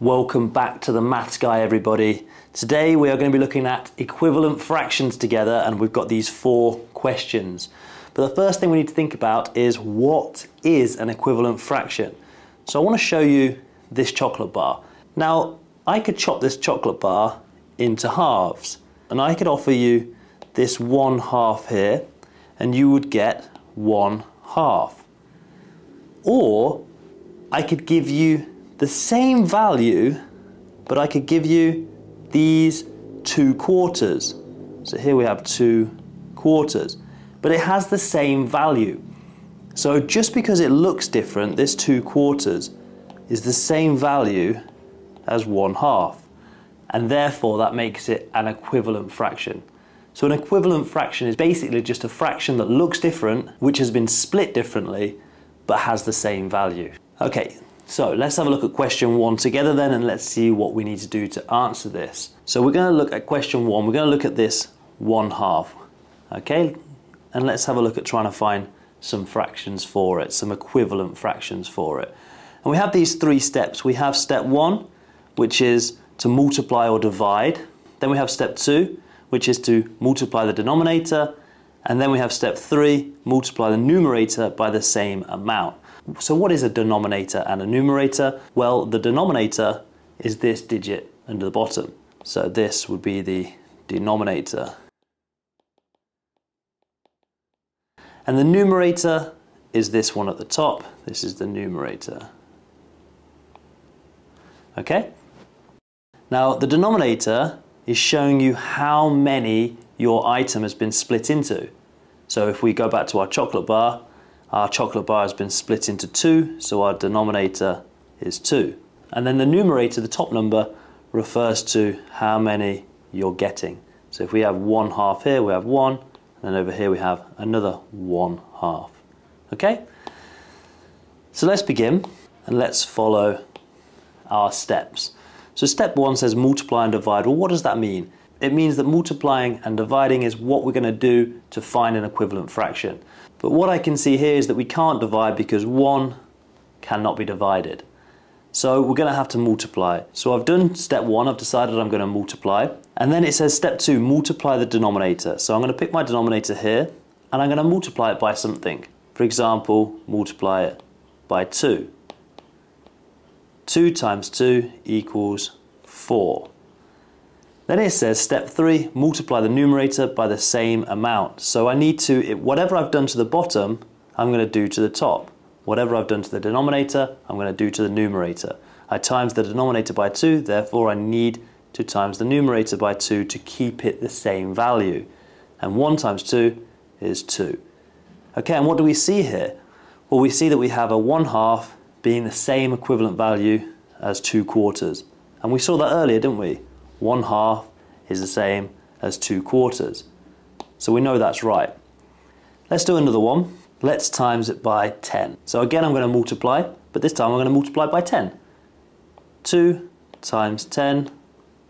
Welcome back to the Maths Guy, everybody. Today we are going to be looking at equivalent fractions together, and we've got these four questions. But the first thing we need to think about is what is an equivalent fraction? So I want to show you this chocolate bar. Now, I could chop this chocolate bar into halves, and I could offer you this one half here, and you would get one half. Or I could give you the same value, but I could give you these two quarters. So here we have two quarters, but it has the same value. So just because it looks different, this two quarters is the same value as one half. And therefore that makes it an equivalent fraction. So an equivalent fraction is basically just a fraction that looks different, which has been split differently, but has the same value. Okay, so let's have a look at question one together then and let's see what we need to do to answer this. So we're going to look at question one, we're going to look at this one half, okay? And let's have a look at trying to find some fractions for it, some equivalent fractions for it. And we have these three steps. We have step one, which is to multiply or divide. Then we have step two, which is to multiply the denominator. And then we have step three, multiply the numerator by the same amount. So what is a denominator and a numerator? Well, the denominator is this digit under the bottom. So this would be the denominator. And the numerator is this one at the top. This is the numerator. Okay? Now, the denominator is showing you how many your item has been split into. So if we go back to our chocolate bar, our chocolate bar has been split into two, so our denominator is 2. And then the numerator, the top number, refers to how many you're getting. So if we have one half here, we have one, and then over here we have another one half. Okay? So let's begin, and let's follow our steps. So step one says multiply and divide. Well, what does that mean? It means that multiplying and dividing is what we're going to do to find an equivalent fraction. But what I can see here is that we can't divide because 1 cannot be divided. So we're going to have to multiply. So I've done step 1, I've decided I'm going to multiply. And then it says step 2, multiply the denominator. So I'm going to pick my denominator here and I'm going to multiply it by something. For example, multiply it by 2. 2 times 2 equals 4. Then it says step three, multiply the numerator by the same amount. So I need to, whatever I've done to the bottom, I'm going to do to the top. Whatever I've done to the denominator, I'm going to do to the numerator. I times the denominator by 2, therefore I need to times the numerator by 2 to keep it the same value. And 1 times 2 is 2. Okay, and what do we see here? Well, we see that we have a 1 half being the same equivalent value as 2 quarters. And we saw that earlier, didn't we? 1 half is the same as 2 quarters. So we know that's right. Let's do another one. Let's times it by 10. So again, I'm going to multiply, but this time I'm going to multiply by 10. 2 times 10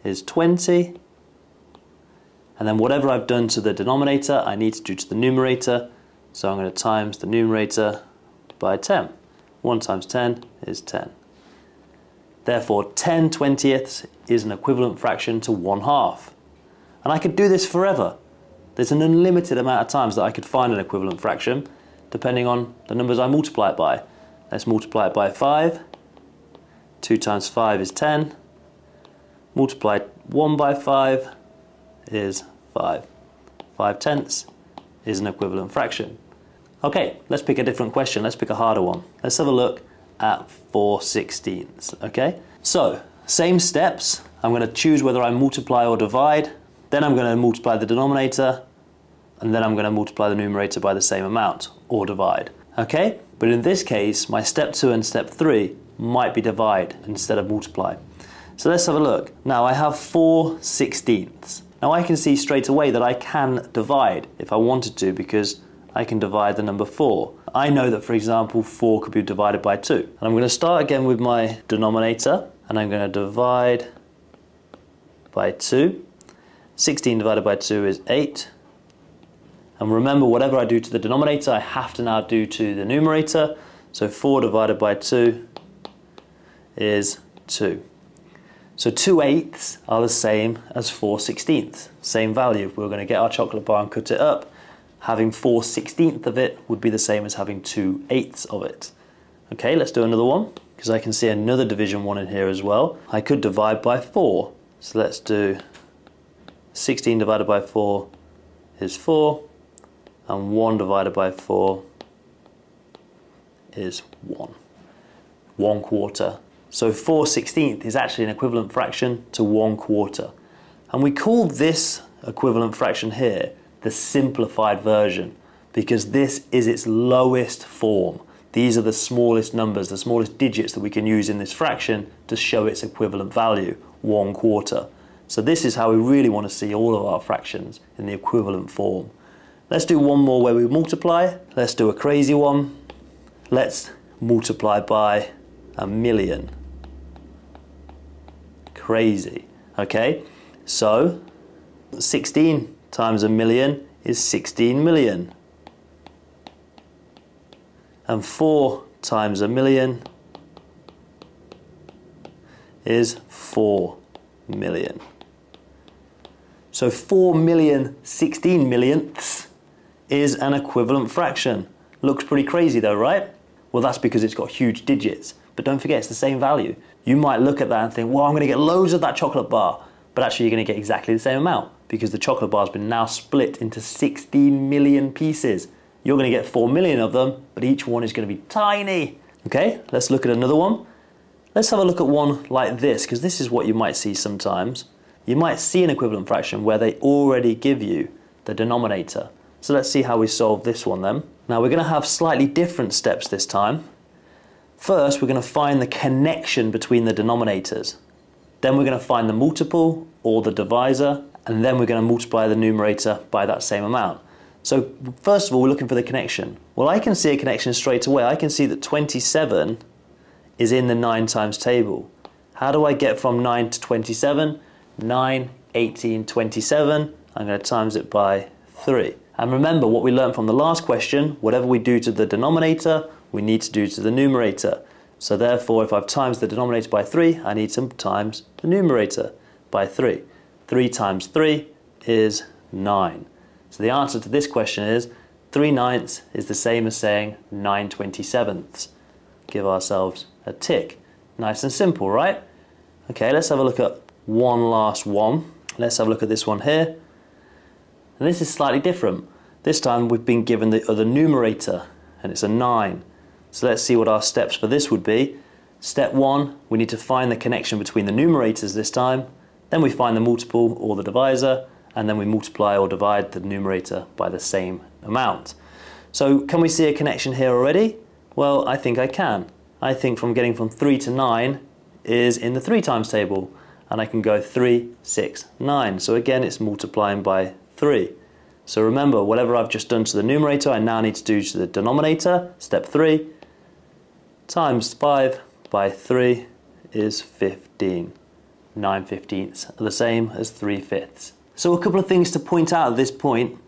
is 20. And then whatever I've done to the denominator, I need to do to the numerator. So I'm going to times the numerator by 10. 1 times 10 is 10. Therefore, 10 twentieths is an equivalent fraction to 1 half. And I could do this forever. There's an unlimited amount of times that I could find an equivalent fraction, depending on the numbers I multiply it by. Let's multiply it by 5. 2 times 5 is 10. Multiply 1 by 5 is 5. 5 tenths is an equivalent fraction. Okay, let's pick a different question. Let's pick a harder one. Let's have a look at 4 sixteenths, okay? So, same steps. I'm going to choose whether I multiply or divide. Then I'm going to multiply the denominator. And then I'm going to multiply the numerator by the same amount, or divide. Okay? But in this case, my step 2 and step 3 might be divide instead of multiply. So let's have a look. Now I have 4 sixteenths. Now I can see straight away that I can divide if I wanted to because I can divide the number 4. I know that, for example, 4 could be divided by 2. And I'm going to start again with my denominator, and I'm going to divide by 2. 16 divided by 2 is 8. And remember, whatever I do to the denominator, I have to now do to the numerator. So 4 divided by 2 is 2. So 2 eighths are the same as 4 sixteenths, same value. If we're going to get our chocolate bar and cut it up. Having 4 sixteenths of it would be the same as having 2 eighths of it. Okay, let's do another one, because I can see another division 1 in here as well. I could divide by 4. So let's do 16 divided by 4 is 4, and 1 divided by 4 is 1. 1 quarter so 4 16th is actually an equivalent fraction to 1 quarter. And we call this equivalent fraction here the simplified version because this is its lowest form. These are the smallest numbers, the smallest digits that we can use in this fraction to show its equivalent value, 1 quarter. So this is how we really want to see all of our fractions in the equivalent form. Let's do one more where we multiply. Let's do a crazy one. Let's multiply by a million crazy. Okay, so 16 times a million is 16 million. And 4 times a million is 4 million. So 4 million 16 millionths is an equivalent fraction. Looks pretty crazy though, right? Well, that's because it's got huge digits. But don't forget, it's the same value. You might look at that and think, well, I'm going to get loads of that chocolate bar. But actually, you're going to get exactly the same amount because the chocolate bar has been now split into 16 million pieces. You're going to get 4 million of them, but each one is going to be tiny. Okay, let's look at another one. Let's have a look at one like this because this is what you might see sometimes. You might see an equivalent fraction where they already give you the denominator. So let's see how we solve this one then. Now we're going to have slightly different steps this time. First, we're going to find the connection between the denominators. Then we're going to find the multiple or the divisor, and then we're going to multiply the numerator by that same amount. So first of all, we're looking for the connection. Well, I can see a connection straight away. I can see that 27 is in the 9 times table. How do I get from 9 to 27? 9, 18, 27. I'm going to times it by 3. And remember what we learned from the last question, whatever we do to the denominator, we need to do to the numerator. So therefore, if I've times the denominator by 3, I need to times the numerator by 3. 3 times 3 is 9. So the answer to this question is 3 ninths is the same as saying 9 27ths. Give ourselves a tick. Nice and simple, right? Okay, let's have a look at one last one. Let's have a look at this one here. And this is slightly different. This time we've been given the other numerator, and it's a 9. So let's see what our steps for this would be. Step one, we need to find the connection between the numerators this time. Then we find the multiple or the divisor, and then we multiply or divide the numerator by the same amount. So can we see a connection here already? Well, I think I can. I think from getting from 3 to 9 is in the 3 times table. And I can go 3, 6, 9. So again, it's multiplying by 3. So remember, whatever I've just done to the numerator, I now need to do to the denominator. Step 3, times 5 by 3 is 15. 9 fifteenths are the same as 3 fifths. So a couple of things to point out at this point.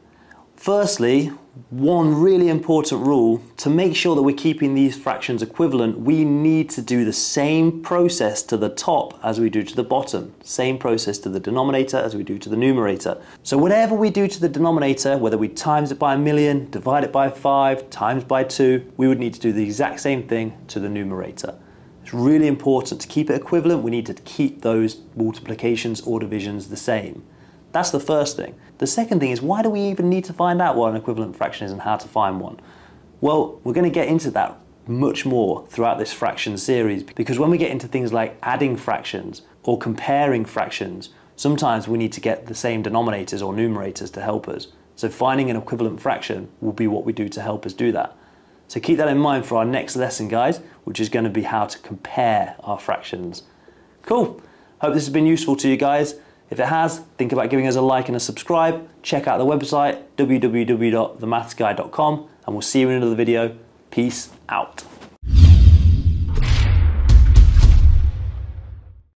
Firstly, one really important rule to make sure that we're keeping these fractions equivalent, we need to do the same process to the top as we do to the bottom. Same process to the denominator as we do to the numerator. So whatever we do to the denominator, whether we times it by a million, divide it by 5, times by 2, we would need to do the exact same thing to the numerator. It's really important to keep it equivalent. We need to keep those multiplications or divisions the same. That's the first thing. The second thing is why do we even need to find out what an equivalent fraction is and how to find one? Well, we're going to get into that much more throughout this fraction series because when we get into things like adding fractions or comparing fractions, sometimes we need to get the same denominators or numerators to help us. So finding an equivalent fraction will be what we do to help us do that. So keep that in mind for our next lesson, guys, which is going to be how to compare our fractions. Cool. Hope this has been useful to you guys. If it has, think about giving us a like and a subscribe. Check out the website, www.themathsguy.com, and we'll see you in another video. Peace out.